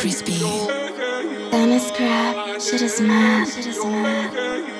Crispy. Dennis crab. Shit is mad. Shit is mad.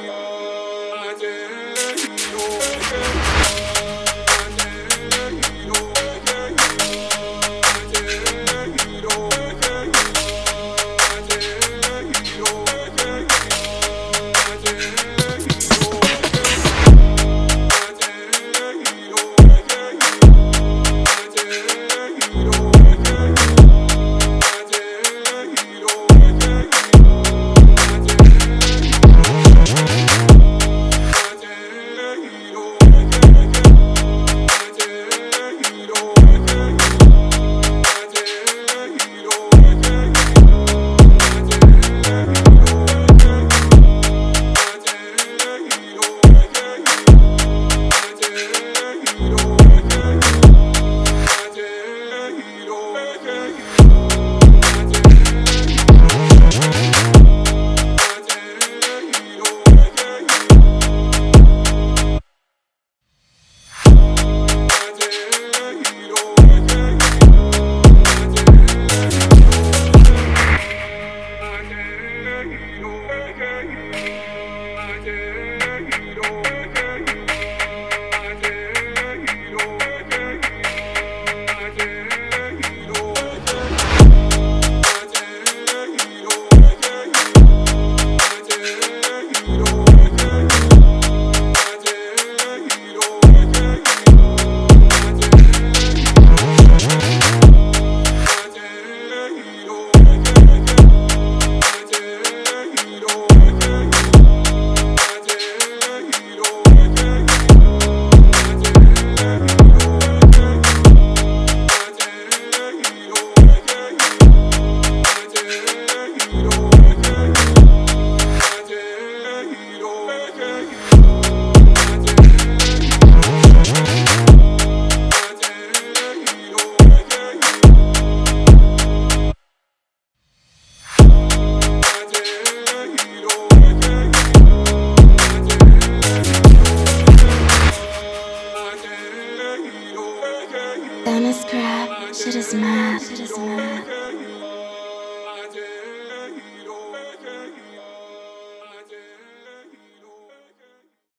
Shit is mad. Shit is mad.